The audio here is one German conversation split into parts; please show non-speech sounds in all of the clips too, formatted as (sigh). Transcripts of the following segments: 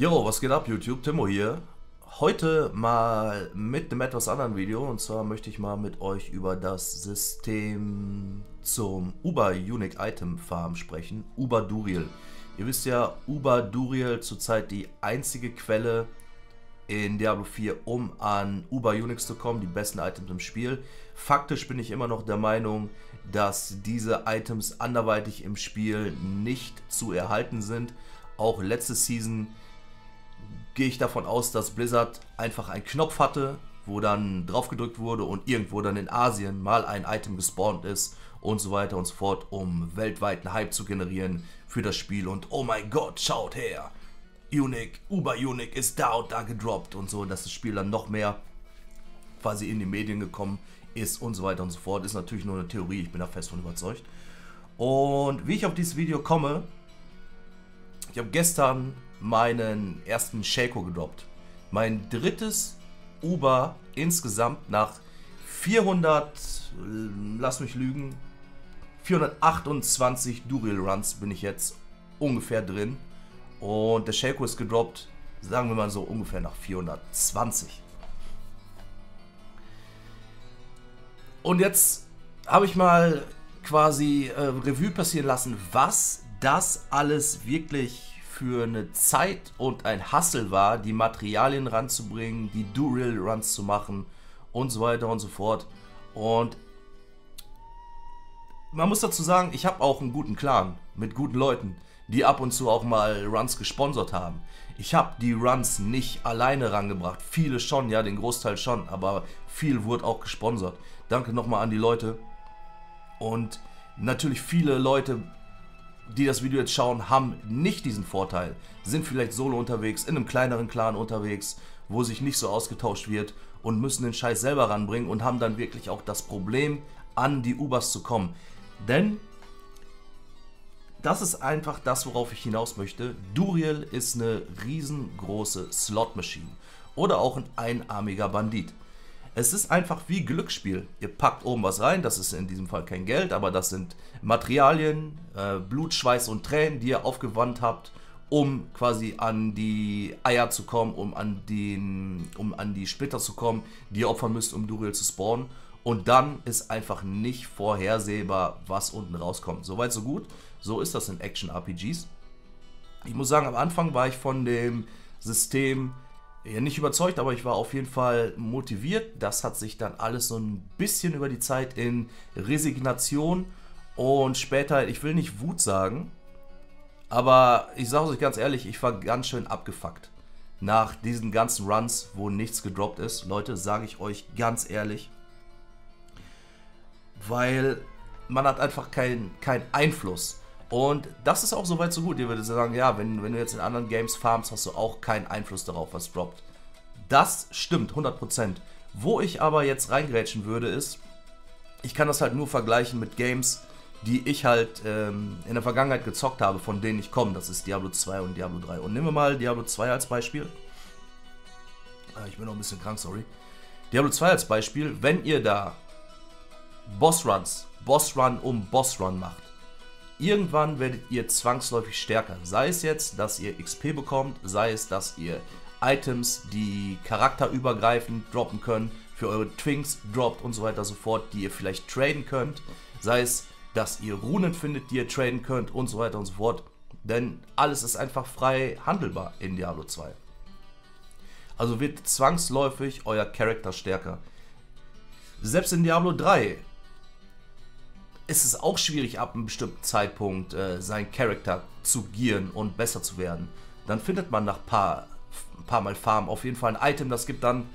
Jo, was geht ab YouTube? Timo hier. Heute mal mit einem etwas anderen Video und zwar möchte ich mal mit euch über das System zum Uber Unique Item Farm sprechen, Uber Duriel. Ihr wisst ja, Uber Duriel zurzeit die einzige Quelle in Diablo 4, um an Uber Unix zu kommen, die besten Items im Spiel. Faktisch bin ich immer noch der Meinung, dass diese Items anderweitig im Spiel nicht zu erhalten sind. Auch letzte Season gehe ich davon aus, dass Blizzard einfach einen Knopf hatte, wo dann drauf gedrückt wurde und irgendwo dann in Asien mal ein Item gespawnt ist und so weiter und so fort, um weltweiten Hype zu generieren für das Spiel und oh mein Gott, schaut her, Unique, Uber Unique ist da und da gedroppt und so, dass das Spiel dann noch mehr quasi in die Medien gekommen ist und so weiter und so fort. Ist natürlich nur eine Theorie, ich bin da fest von überzeugt. Und wie ich auf dieses Video komme, ich habe gestern meinen ersten Shaco gedroppt. Mein drittes Uber insgesamt nach 400, lass mich lügen, 428 Duril Runs bin ich jetzt ungefähr drin. Und der Shaco ist gedroppt, sagen wir mal so ungefähr nach 420. Und jetzt habe ich mal quasi äh, Revue passieren lassen, was das alles wirklich für eine Zeit und ein Hustle war, die Materialien ranzubringen, die Duril Runs zu machen und so weiter und so fort. Und man muss dazu sagen, ich habe auch einen guten Clan mit guten Leuten, die ab und zu auch mal Runs gesponsert haben. Ich habe die Runs nicht alleine rangebracht. Viele schon, ja, den Großteil schon, aber viel wurde auch gesponsert. Danke nochmal an die Leute. Und natürlich viele Leute die das Video jetzt schauen, haben nicht diesen Vorteil. Sind vielleicht solo unterwegs, in einem kleineren Clan unterwegs, wo sich nicht so ausgetauscht wird und müssen den Scheiß selber ranbringen und haben dann wirklich auch das Problem, an die Ubers zu kommen. Denn das ist einfach das, worauf ich hinaus möchte. Duriel ist eine riesengroße Slot-Maschine oder auch ein einarmiger Bandit. Es ist einfach wie Glücksspiel. Ihr packt oben was rein, das ist in diesem Fall kein Geld, aber das sind Materialien, äh, Blut, Schweiß und Tränen, die ihr aufgewandt habt, um quasi an die Eier zu kommen, um an, den, um an die Splitter zu kommen, die ihr opfern müsst, um Duriel zu spawnen. Und dann ist einfach nicht vorhersehbar, was unten rauskommt. Soweit, so gut. So ist das in Action-RPGs. Ich muss sagen, am Anfang war ich von dem System ja, nicht überzeugt, aber ich war auf jeden Fall motiviert. Das hat sich dann alles so ein bisschen über die Zeit in Resignation und später, ich will nicht Wut sagen, aber ich sage euch ganz ehrlich, ich war ganz schön abgefuckt. Nach diesen ganzen Runs, wo nichts gedroppt ist, Leute, sage ich euch ganz ehrlich, weil man hat einfach keinen kein Einfluss und das ist auch soweit so gut. Ihr würdet sagen, ja, wenn, wenn du jetzt in anderen Games farmst, hast du auch keinen Einfluss darauf, was droppt. Das stimmt, 100%. Wo ich aber jetzt reingrätschen würde, ist, ich kann das halt nur vergleichen mit Games, die ich halt ähm, in der Vergangenheit gezockt habe, von denen ich komme. Das ist Diablo 2 und Diablo 3. Und nehmen wir mal Diablo 2 als Beispiel. Ah, ich bin noch ein bisschen krank, sorry. Diablo 2 als Beispiel, wenn ihr da Bossruns, Bossrun um Bossrun macht, Irgendwann werdet ihr zwangsläufig stärker. Sei es jetzt, dass ihr XP bekommt, sei es, dass ihr Items, die charakterübergreifend droppen können, für eure Twinks droppt und so weiter und so fort, die ihr vielleicht traden könnt. Sei es, dass ihr Runen findet, die ihr traden könnt und so weiter und so fort. Denn alles ist einfach frei handelbar in Diablo 2. Also wird zwangsläufig euer Charakter stärker. Selbst in Diablo 3 ist es auch schwierig, ab einem bestimmten Zeitpunkt äh, seinen Charakter zu gieren und besser zu werden. Dann findet man nach paar, paar Mal Farm auf jeden Fall ein Item, das gibt dann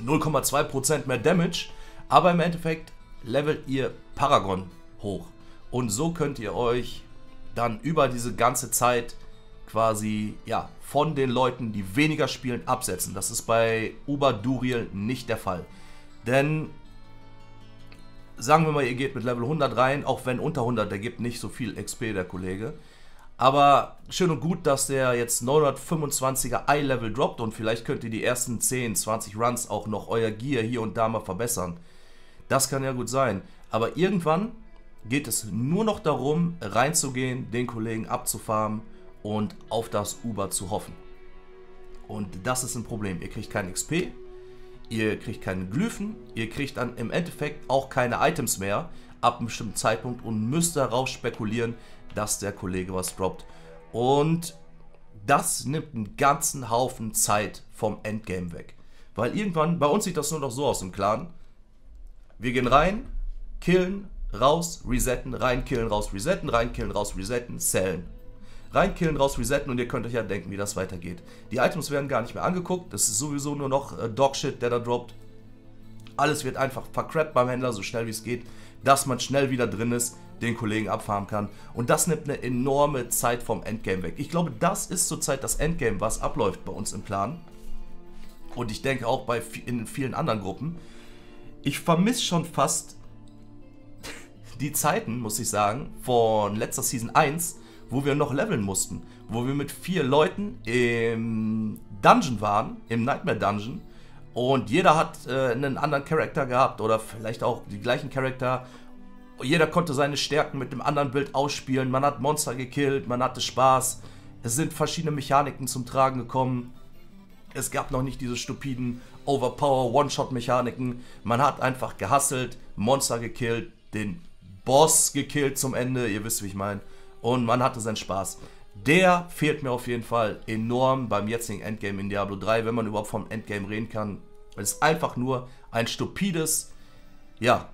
0,2% mehr Damage, aber im Endeffekt levelt ihr Paragon hoch. Und so könnt ihr euch dann über diese ganze Zeit quasi ja, von den Leuten, die weniger spielen, absetzen. Das ist bei Uber Duriel nicht der Fall. Denn sagen wir mal, ihr geht mit Level 100 rein, auch wenn unter 100, der gibt nicht so viel XP, der Kollege. Aber schön und gut, dass der jetzt 925er Eye-Level droppt und vielleicht könnt ihr die ersten 10, 20 Runs auch noch euer Gear hier und da mal verbessern. Das kann ja gut sein. Aber irgendwann geht es nur noch darum, reinzugehen, den Kollegen abzufarmen und auf das Uber zu hoffen. Und das ist ein Problem. Ihr kriegt kein XP, ihr kriegt keine Glyphen, ihr kriegt dann im Endeffekt auch keine Items mehr ab einem bestimmten Zeitpunkt und müsst darauf spekulieren, dass der Kollege was droppt. Und das nimmt einen ganzen Haufen Zeit vom Endgame weg. Weil irgendwann, bei uns sieht das nur noch so aus im Clan. Wir gehen rein, killen, raus, resetten, rein, killen, raus, resetten, rein, killen, raus, resetten, sellen. Rein, killen, raus, resetten und ihr könnt euch ja denken, wie das weitergeht. Die Items werden gar nicht mehr angeguckt, das ist sowieso nur noch äh, Dogshit, der da droppt. Alles wird einfach vercrappt beim Händler, so schnell wie es geht, dass man schnell wieder drin ist, den Kollegen abfarmen kann. Und das nimmt eine enorme Zeit vom Endgame weg. Ich glaube, das ist zurzeit das Endgame, was abläuft bei uns im Plan. Und ich denke auch bei in vielen anderen Gruppen. Ich vermisse schon fast (laughs) die Zeiten, muss ich sagen, von letzter Season 1, wo wir noch leveln mussten. Wo wir mit vier Leuten im Dungeon waren, im Nightmare Dungeon. Und jeder hat äh, einen anderen Charakter gehabt oder vielleicht auch die gleichen Charakter jeder konnte seine Stärken mit dem anderen Bild ausspielen. Man hat Monster gekillt, man hatte Spaß. Es sind verschiedene Mechaniken zum Tragen gekommen. Es gab noch nicht diese stupiden Overpower One-Shot-Mechaniken. Man hat einfach gehasselt, Monster gekillt, den Boss gekillt zum Ende. Ihr wisst, wie ich meine. Und man hatte seinen Spaß. Der fehlt mir auf jeden Fall enorm beim jetzigen Endgame in Diablo 3, wenn man überhaupt vom Endgame reden kann. Es ist einfach nur ein stupides, ja,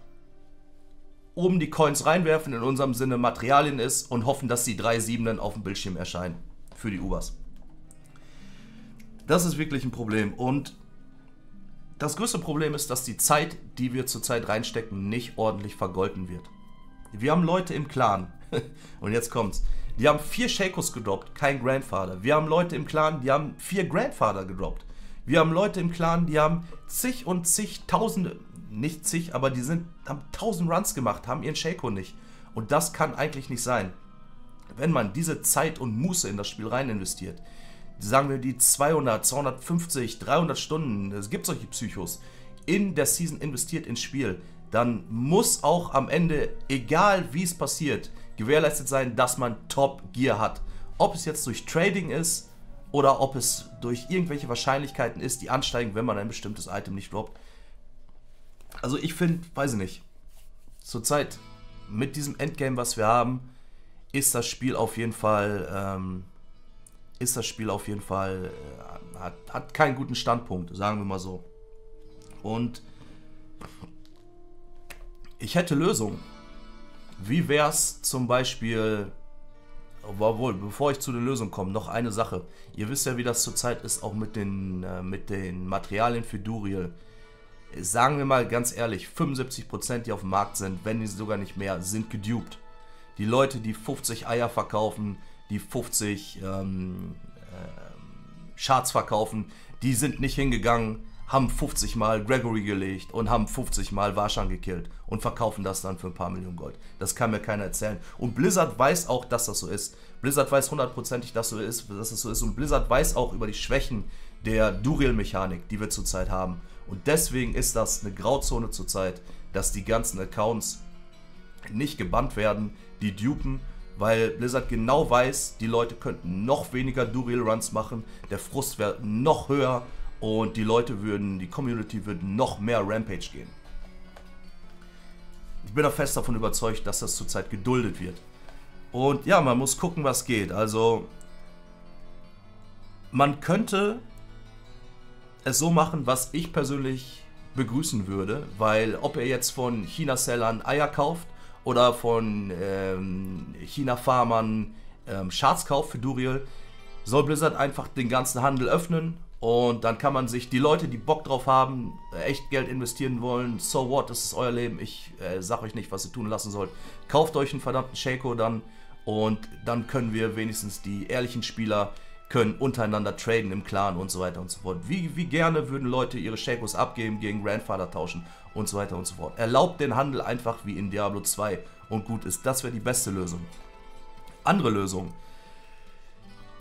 oben die Coins reinwerfen, in unserem Sinne Materialien ist und hoffen, dass die drei Siebenen auf dem Bildschirm erscheinen für die Ubers. Das ist wirklich ein Problem und das größte Problem ist, dass die Zeit, die wir zurzeit reinstecken, nicht ordentlich vergolten wird. Wir haben Leute im Clan, (laughs) und jetzt kommt's, die haben vier Shakos gedroppt, kein Grandfather. Wir haben Leute im Clan, die haben vier Grandfather gedroppt. Wir haben Leute im Clan, die haben zig und zig Tausende, nicht zig, aber die sind, haben 1000 Runs gemacht, haben ihren Shaco nicht. Und das kann eigentlich nicht sein. Wenn man diese Zeit und Muße in das Spiel rein investiert, sagen wir die 200, 250, 300 Stunden, es gibt solche Psychos, in der Season investiert ins Spiel, dann muss auch am Ende, egal wie es passiert, gewährleistet sein, dass man Top Gear hat. Ob es jetzt durch Trading ist oder ob es durch irgendwelche Wahrscheinlichkeiten ist, die ansteigen, wenn man ein bestimmtes Item nicht droppt. Also ich finde, weiß ich nicht, zurzeit mit diesem Endgame, was wir haben, ist das Spiel auf jeden Fall, ähm, ist das Spiel auf jeden Fall, äh, hat, hat keinen guten Standpunkt, sagen wir mal so. Und ich hätte Lösungen. Wie wäre es zum Beispiel, obwohl, bevor ich zu der Lösung komme, noch eine Sache. Ihr wisst ja, wie das zurzeit ist, auch mit den, äh, mit den Materialien für Duriel sagen wir mal ganz ehrlich, 75% die auf dem Markt sind, wenn nicht sogar nicht mehr, sind gedupt. Die Leute, die 50 Eier verkaufen, die 50 ähm, äh, Charts verkaufen, die sind nicht hingegangen, haben 50 Mal Gregory gelegt und haben 50 Mal Warschan gekillt und verkaufen das dann für ein paar Millionen Gold. Das kann mir keiner erzählen. Und Blizzard weiß auch, dass das so ist. Blizzard weiß hundertprozentig, dass, so dass das so ist. Und Blizzard weiß auch über die Schwächen der Duriel-Mechanik, die wir zurzeit haben. Und deswegen ist das eine Grauzone zurzeit, dass die ganzen Accounts nicht gebannt werden, die dupen, weil Blizzard genau weiß, die Leute könnten noch weniger Duriel-Runs machen, der Frust wäre noch höher und die Leute würden, die Community würde noch mehr Rampage gehen. Ich bin auch fest davon überzeugt, dass das zurzeit geduldet wird. Und ja, man muss gucken, was geht. Also, man könnte es so machen, was ich persönlich begrüßen würde, weil ob er jetzt von China-Sellern Eier kauft oder von ähm, China-Farmern ähm, Charts kauft für Duriel, soll Blizzard einfach den ganzen Handel öffnen und dann kann man sich die Leute, die Bock drauf haben, echt Geld investieren wollen, so what, das ist euer Leben, ich äh, sag euch nicht, was ihr tun lassen sollt. Kauft euch einen verdammten Shaco dann und dann können wir wenigstens die ehrlichen Spieler können untereinander traden im Clan und so weiter und so fort. Wie, wie gerne würden Leute ihre Shakos abgeben, gegen Grandfather tauschen und so weiter und so fort. Erlaubt den Handel einfach wie in Diablo 2 und gut ist. Das wäre die beste Lösung. Andere Lösung.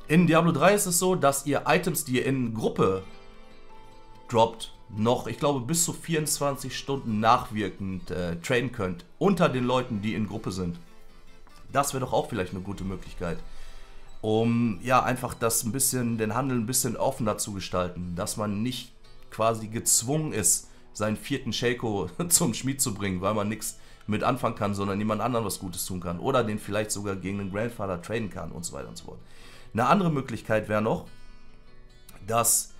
In Diablo 3 ist es so, dass ihr Items, die ihr in Gruppe droppt, noch, ich glaube, bis zu 24 Stunden nachwirkend äh, traden könnt. Unter den Leuten, die in Gruppe sind. Das wäre doch auch vielleicht eine gute Möglichkeit. um ja einfach das ein bisschen, den Handel ein bisschen offener zu gestalten, dass man nicht quasi gezwungen ist, seinen vierten Shaco (laughs) zum Schmied zu bringen, weil man nichts mit anfangen kann, sondern jemand anderen was Gutes tun kann oder den vielleicht sogar gegen den Grandfather traden kann und so weiter und so fort. Eine andere Möglichkeit wäre noch, dass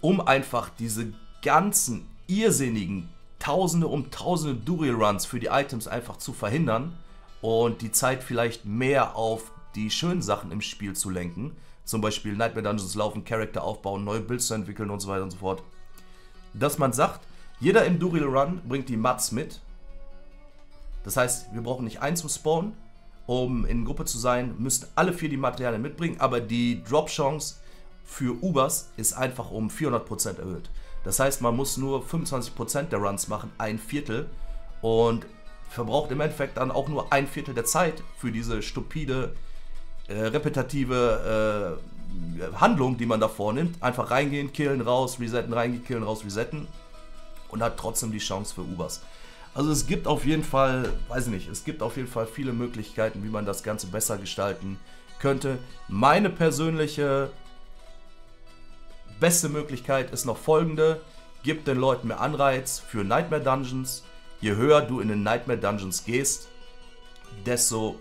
um einfach diese ganzen irrsinnigen Tausende um Tausende Duriel Runs für die Items einfach zu verhindern und die Zeit vielleicht mehr auf die schönen Sachen im Spiel zu lenken, zum Beispiel Nightmare Dungeons laufen, Charakter aufbauen, neue Builds zu entwickeln und so weiter und so fort, dass man sagt, jeder im Duriel Run bringt die Mats mit. Das heißt, wir brauchen nicht einen zum Spawn, um in Gruppe zu sein, müssen alle vier die Materialien mitbringen, aber die Drop-Chance für Ubers ist einfach um 400% erhöht. Das heißt, man muss nur 25% der Runs machen, ein Viertel, und verbraucht im Endeffekt dann auch nur ein Viertel der Zeit für diese stupide, äh, repetitive äh, Handlung, die man da vornimmt. Einfach reingehen, killen, raus, resetten, reingehen, killen, raus, resetten und hat trotzdem die Chance für Ubers. Also es gibt auf jeden Fall, weiß ich nicht, es gibt auf jeden Fall viele Möglichkeiten, wie man das Ganze besser gestalten könnte. Meine persönliche beste Möglichkeit ist noch folgende. Gib den Leuten mehr Anreiz für Nightmare Dungeons. Je höher du in den Nightmare Dungeons gehst, desto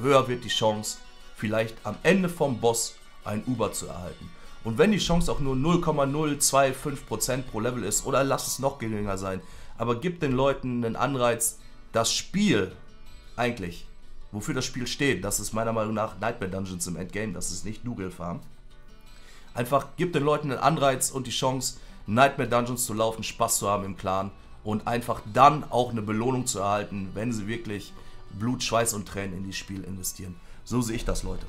höher wird die Chance, vielleicht am Ende vom Boss ein Uber zu erhalten. Und wenn die Chance auch nur 0,025% pro Level ist, oder lass es noch geringer sein, aber gib den Leuten einen Anreiz, das Spiel eigentlich, wofür das Spiel steht, das ist meiner Meinung nach Nightmare Dungeons im Endgame, das ist nicht Dougal Farm. Einfach gib den Leuten einen Anreiz und die Chance, Nightmare Dungeons zu laufen, Spaß zu haben im Clan und einfach dann auch eine Belohnung zu erhalten, wenn sie wirklich Blut, Schweiß und Tränen in dieses Spiel investieren. So sehe ich das, Leute.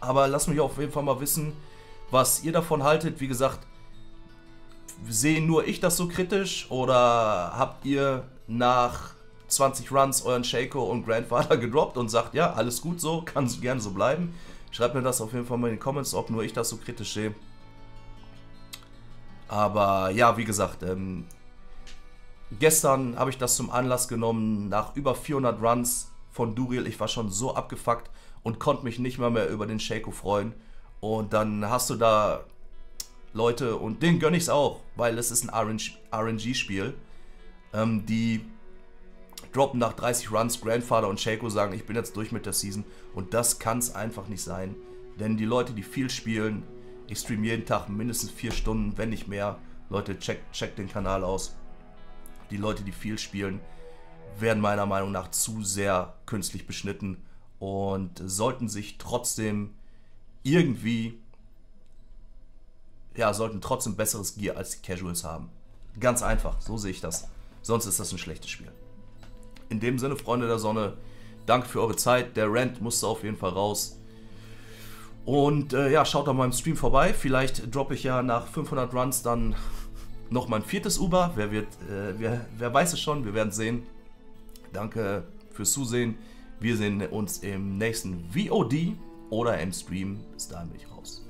Aber lasst mich auf jeden Fall mal wissen, was ihr davon haltet. Wie gesagt, sehe nur ich das so kritisch oder habt ihr nach 20 Runs euren Shaco und Grandfather (laughs) gedroppt und sagt, ja, alles gut so, kann gerne so bleiben. Schreibt mir das auf jeden Fall mal in die Comments, ob nur ich das so kritisch sehe. Aber ja, wie gesagt, ähm, gestern habe ich das zum Anlass genommen, nach über 400 Runs von Duriel. Ich war schon so abgefuckt und konnte mich nicht mal mehr über den Shaco freuen. Und dann hast du da Leute, und denen gönne ich es auch, weil es ist ein RNG-Spiel, ähm, die droppen nach 30 Runs Grandfather und Shaco sagen, ich bin jetzt durch mit der Season. Und das kann es einfach nicht sein. Denn die Leute, die viel spielen, ich streame jeden Tag mindestens 4 Stunden, wenn nicht mehr. Leute, checkt check den Kanal aus. Die Leute, die viel spielen, werden meiner Meinung nach zu sehr künstlich beschnitten und sollten sich trotzdem irgendwie ja, sollten trotzdem besseres Gear als die Casuals haben. Ganz einfach, so sehe ich das. Sonst ist das ein schlechtes Spiel. In dem Sinne, Freunde der Sonne, danke für eure Zeit. Der Rant musste auf jeden Fall raus. Und äh, ja, schaut auf meinem Stream vorbei. Vielleicht droppe ich ja nach 500 Runs dann (laughs) noch mein viertes Uber. Wer, wird, äh, wer, wer weiß es schon, wir werden sehen. Danke fürs Zusehen. Wir sehen uns im nächsten VOD oder im Stream. Bis dahin bin ich raus.